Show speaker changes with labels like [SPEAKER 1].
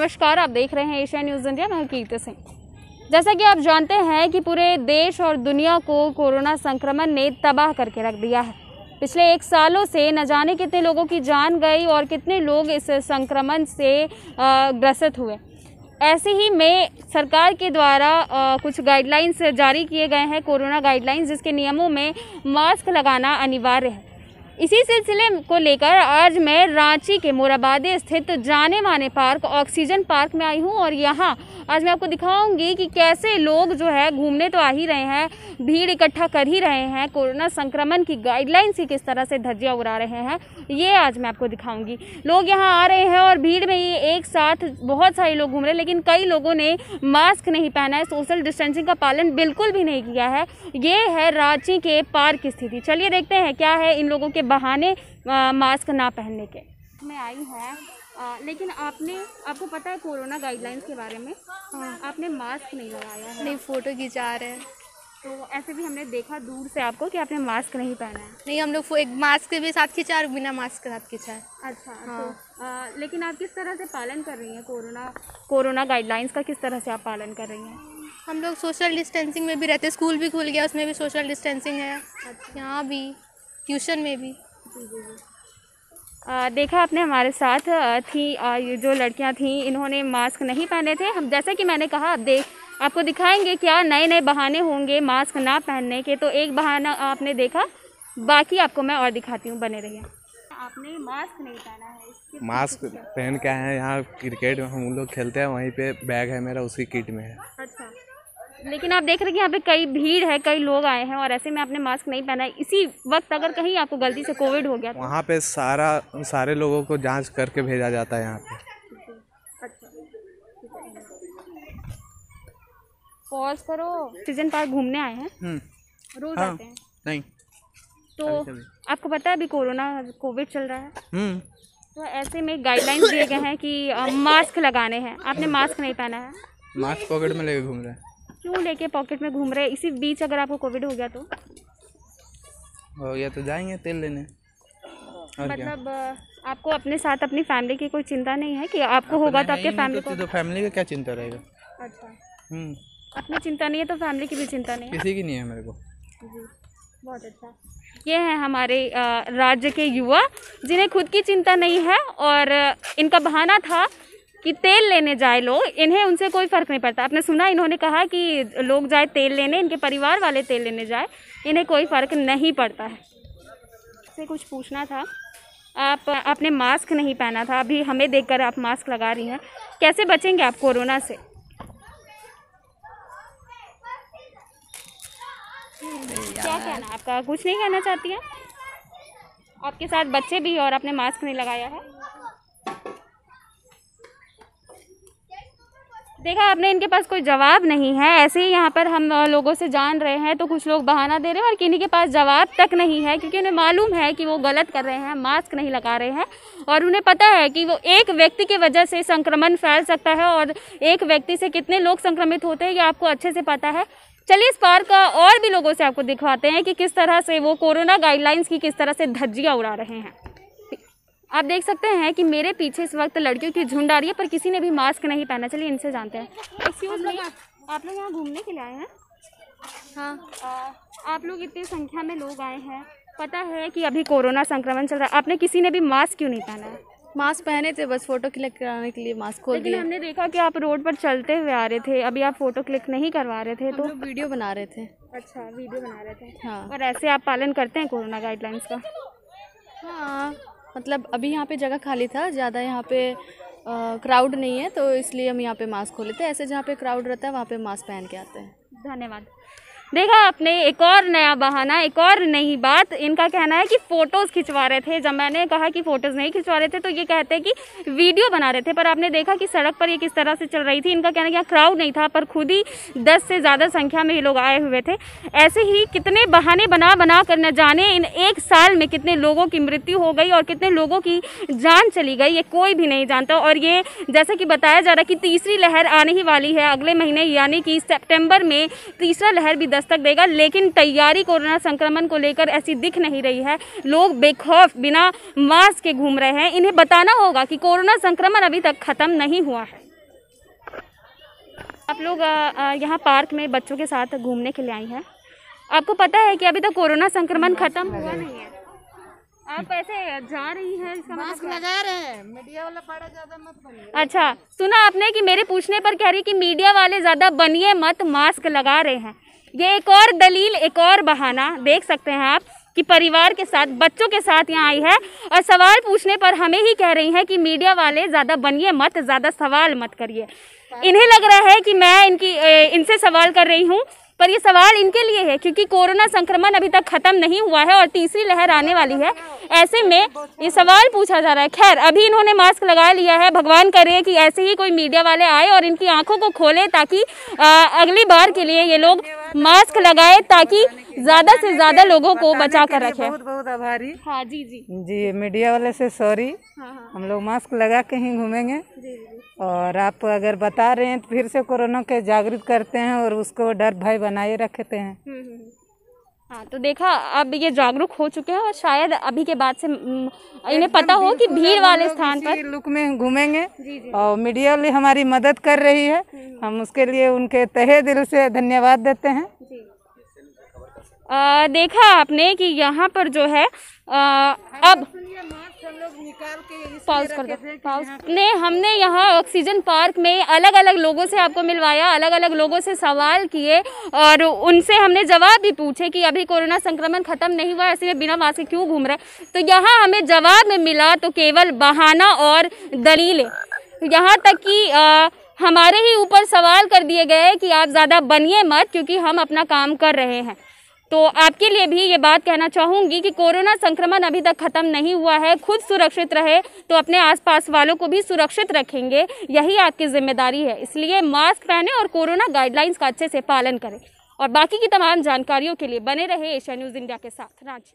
[SPEAKER 1] नमस्कार, आप देख रहे हैं एशिया न्यूज़ इंडिया, मैं कीर्ति सिंह। जैसा कि आप जानते हैं कि पूरे देश और दुनिया को कोरोना संक्रमण ने तबाह करके रख दिया है। पिछले एक सालों से न जाने कितने लोगों की जान गई और कितने लोग इस संक्रमण से ग्रसित हुए। ऐसे ही में सरकार के द्वारा कुछ गाइडलाइंस जारी किए गए हैं, कोरोना गाइडलाइंस जिसके नियमों में मास्क लगाना अनिवार्य है। इसी सिलसिले को लेकर आज मैं रांची के मोराबादी स्थित जाने माने पार्क, ऑक्सीजन पार्क में आई हूँ और यहाँ आज मैं आपको दिखाऊँगी कि कैसे लोग जो है घूमने तो आ ही रहे हैं, भीड़ इकट्ठा कर ही रहे हैं, कोरोना संक्रमण की गाइडलाइंस ही किस तरह से धज्जियाँ उड़ा रहे हैं, ये आज मैं आपको दिखाऊँगी। लोग यहाँ आ रहे हैं और भीड़ में ये एक साथ बहुत सारे लोग घूम रहे हैं लेकिन कई लोगों ने मास्क नहीं पहना है सोशल डिस्टेंसिंग का पालन बिल्कुल भी नहीं किया है। ये है रांची के पार्क की स्थिति। चलिए देखते हैं क्या है इन लोगों के बहाने आ, मास्क ना पहनने के। मैं आई है आ, लेकिन आपने आपको पता है कोरोना गाइडलाइंस के बारे में? हाँ। आपने मास्क नहीं लगाया है?
[SPEAKER 2] नहीं फ़ोटो खिंचा रहे हैं।
[SPEAKER 1] तो ऐसे भी हमने देखा दूर से आपको कि आपने मास्क नहीं पहना है।
[SPEAKER 2] नहीं हम लोग एक मास्क भी साथ खिंचा और बिना मास्क के साथ खिंचा है
[SPEAKER 1] अच्छा हाँ। तो, आ, लेकिन आप किस तरह से पालन कर रही हैं? कोरोना कोरोना गाइडलाइंस का किस तरह से आप पालन कर रही हैं?
[SPEAKER 2] हम लोग सोशल डिस्टेंसिंग में भी रहते स्कूल भी खुल गया उसमें भी सोशल डिस्टेंसिंग है। अच्छा। यहाँ भी ट्यूशन में भी। जी जी जी।
[SPEAKER 1] आ, देखा आपने हमारे साथ थी आ, जो लड़कियाँ थी इन्होंने मास्क नहीं पहने थे। हम जैसा कि मैंने कहा देख आपको दिखाएँगे क्या नए नए बहाने होंगे मास्क ना पहनने के। तो एक बहाना आपने देखा बाकी आपको मैं और दिखाती हूँ बने रहिए। आपने मास्क नहीं पहना है
[SPEAKER 3] मास्क पहन के आए हैं यहाँ क्रिकेट हम लोग खेलते हैं वहीं पे बैग है मेरा उसी किट में है।
[SPEAKER 1] अच्छा। लेकिन आप देख रहे हैं कि यहाँ पे कई भीड़ है कई लोग आए हैं और ऐसे में आपने मास्क नहीं पहना है। इसी वक्त अगर कहीं आपको गलती से कोविड हो गया
[SPEAKER 3] तो? वहाँ पे सारा सारे लोगों को जाँच करके भेजा जाता है यहाँ पे।
[SPEAKER 1] पॉज करो। सीज़न पार्क घूमने आए हैं। हम्म। रोज हाँ, आते हैं।
[SPEAKER 3] नहीं।
[SPEAKER 1] तो आपको पता है अभी कोरोना कोविड चल रहा है। हम्म। तो ऐसे में गाइडलाइंस दिए गए हैं कि मास्क लगाने हैं। आपने मास्क नहीं पहना है।
[SPEAKER 3] मास्क पॉकेट में लेके घूम रहे हैं।
[SPEAKER 1] क्यों लेके पॉकेट में घूम रहे हैं? इसी बीच अगर आपको कोविड हो गया तो।
[SPEAKER 3] हो गया तो जाएँगे तेल लेने।
[SPEAKER 1] मतलब आपको अपने साथ अपनी फैमिली की कोई चिंता नहीं है कि आपको होगा तो आपके फैमिली को
[SPEAKER 3] तो फैमिली का क्या चिंता रहेगा?
[SPEAKER 1] अच्छा। हम्म। अपनी चिंता नहीं है तो फैमिली की भी चिंता नहीं
[SPEAKER 3] है। किसी की नहीं है मेरे को।
[SPEAKER 1] जी बहुत अच्छा। ये हैं हमारे राज्य के युवा जिन्हें खुद की चिंता नहीं है और इनका बहाना था कि तेल लेने जाए लोग इन्हें उनसे कोई फ़र्क नहीं पड़ता। आपने सुना इन्होंने कहा कि लोग जाए तेल लेने इनके परिवार वाले तेल लेने जाए इन्हें कोई फ़र्क नहीं पड़ता है। से कुछ पूछना था आप आपने मास्क नहीं पहना था अभी हमें देखकर आप मास्क लगा रही हैं। कैसे बचेंगे आप कोरोना से? क्या कहना है आपका? कुछ नहीं कहना चाहती है? आपके साथ बच्चे भी और आपने मास्क नहीं लगाया है? देखा, आपने इनके पास कोई जवाब नहीं है। ऐसे ही यहाँ पर हम लोगों से जान रहे हैं तो कुछ लोग बहाना दे रहे हैं और किन्हीं के पास जवाब तक नहीं है, क्योंकि उन्हें मालूम है कि वो गलत कर रहे हैं मास्क नहीं लगा रहे हैं। और उन्हें पता है कि वो एक व्यक्ति की वजह से संक्रमण फैल सकता है और एक व्यक्ति से कितने लोग संक्रमित होते हैं, ये आपको अच्छे से पता है। चलिए इस पार्क का और भी लोगों से आपको दिखवाते हैं कि किस तरह से वो कोरोना गाइडलाइंस की किस तरह से धज्जियाँ उड़ा रहे हैं। आप देख सकते हैं कि मेरे पीछे इस वक्त लड़कियों की झुंड आ रही है पर किसी ने भी मास्क नहीं पहना। चलिए इनसे जानते हैं। एक्सक्यूज मी आप लोग यहाँ घूमने के लिए आए हैं? हाँ। आप लोग इतनी संख्या में लोग आए हैं। पता है कि अभी कोरोना संक्रमण चल रहा है। आपने किसी ने भी मास्क क्यों नहीं पहना है?
[SPEAKER 2] मास्क पहने थे बस फ़ोटो क्लिक कराने के लिए मास्क खोल
[SPEAKER 1] लेकिन हमने देखा कि आप रोड पर चलते हुए आ रहे थे अभी आप फ़ोटो क्लिक नहीं करवा रहे थे तो?
[SPEAKER 2] वीडियो बना रहे थे।
[SPEAKER 1] अच्छा वीडियो बना रहे थे।
[SPEAKER 2] हाँ।
[SPEAKER 1] और ऐसे आप पालन करते हैं कोरोना गाइडलाइंस का?
[SPEAKER 2] हाँ मतलब अभी यहाँ पे जगह खाली था ज़्यादा यहाँ पे क्राउड नहीं है तो इसलिए हम यहाँ पे मास्क खोले थे। ऐसे जहाँ पे क्राउड रहता है वहाँ पे मास्क पहन के आते हैं।
[SPEAKER 1] धन्यवाद। देखा आपने, एक और नया बहाना, एक और नई बात। इनका कहना है कि फ़ोटोज़ खिंचवा रहे थे। जब मैंने कहा कि फ़ोटोज़ नहीं खिंचवा रहे थे तो ये कहते हैं कि वीडियो बना रहे थे। पर आपने देखा कि सड़क पर ये किस तरह से चल रही थी। इनका कहना कि क्राउड नहीं था, पर खुद ही दस से ज़्यादा संख्या में ये लोग आए हुए थे। ऐसे ही कितने बहाने बना बना कर न जाने इन एक साल में कितने लोगों की मृत्यु हो गई और कितने लोगों की जान चली गई, ये कोई भी नहीं जानता। और ये जैसा कि बताया जा रहा कि तीसरी लहर आने ही वाली है अगले महीने, यानी कि सेप्टेम्बर में तीसरा लहर भी दस्तक देगा लेकिन तैयारी कोरोना संक्रमण को लेकर ऐसी दिख नहीं रही है। लोग बेखौफ बिना मास्क के घूम रहे हैं। इन्हें बताना होगा कि कोरोना संक्रमण अभी तक खत्म नहीं हुआ है। आप लोग यहाँ पार्क में बच्चों के साथ घूमने के लिए आई हैं। आपको पता है कि अभी तक कोरोना संक्रमण खत्म हुआ नहीं है। आप ऐसे जा रही हैं इसका मास्क
[SPEAKER 4] लगा रहे हैं। मीडिया वाला बड़ा ज़्यादा मत बनिए।
[SPEAKER 1] अच्छा सुना आपने कि मेरे पूछने पर कह रही कि मीडिया वाले ज़्यादा बनिए मत मास्क लगा रहे हैं। ये एक और दलील, एक और बहाना, देख सकते हैं आप, कि परिवार के साथ, बच्चों के साथ यहाँ आई है, और सवाल पूछने पर हमें ही कह रही हैं कि मीडिया वाले ज़्यादा बनिए मत, ज़्यादा सवाल मत करिए। इन्हें लग रहा है कि मैं इनकी इनसे सवाल कर रही हूँ, पर ये सवाल इनके लिए है, क्योंकि कोरोना संक्रमण अभी तक खत्म नहीं हुआ है, और तीसरी लहर आने वाली है। ऐसे में ये सवाल पूछा जा रहा है। खैर, अभी इन्होंने मास्क लगा लिया है, भगवान करे कि ऐसे ही कोई मीडिया वाले आए और इनकी आँखों को खोले ताकि अगली बार के लिए ये लोग मास्क लगाए ताकि ज़्यादा से ज़्यादा लोगों को बचा कर रखे।
[SPEAKER 4] बहुत बहुत आभारी।
[SPEAKER 1] हाँ जी जी।
[SPEAKER 4] जी मीडिया वाले से सॉरी।
[SPEAKER 1] हाँ हाँ।
[SPEAKER 4] हम लोग मास्क लगा के ही घूमेंगे।
[SPEAKER 1] जी जी।
[SPEAKER 4] और आप अगर बता रहे हैं तो फिर से कोरोना के जागृत करते हैं और उसको डर भय बनाए रखते हैं।
[SPEAKER 1] हम्म, हम्म, हम्म। हाँ तो देखा अब ये जागरूक हो चुके हैं और शायद अभी के बाद से हम्म, इन्हें पता हो कि भीड़ वाले स्थान पर
[SPEAKER 4] लुक में घूमेंगे। और मीडिया भी हमारी मदद कर रही है। हम उसके लिए उनके तहे दिल से धन्यवाद देते हैं।
[SPEAKER 1] जी। आ, देखा आपने कि यहाँ पर जो है आ, अब पॉज कर दो। पॉज ने हमने यहाँ ऑक्सीजन पार्क में अलग अलग लोगों से आपको मिलवाया अलग अलग लोगों से सवाल किए और उनसे हमने जवाब भी पूछे कि अभी कोरोना संक्रमण खत्म नहीं हुआ ऐसे में बिना मास्क के क्यों घूम रहे तो यहाँ हमें जवाब में मिला तो केवल बहाना और दलीलें। यहाँ तक कि आ, हमारे ही ऊपर सवाल कर दिए गए कि आप ज़्यादा बनिए मत क्योंकि हम अपना काम कर रहे हैं। तो आपके लिए भी ये बात कहना चाहूँगी कि कोरोना संक्रमण अभी तक खत्म नहीं हुआ है, खुद सुरक्षित रहे तो अपने आसपास वालों को भी सुरक्षित रखेंगे, यही आपकी ज़िम्मेदारी है। इसलिए मास्क पहने और कोरोना गाइडलाइंस का अच्छे से पालन करें। और बाकी की तमाम जानकारियों के लिए बने रहे एशिया न्यूज़ इंडिया के साथ, रांची।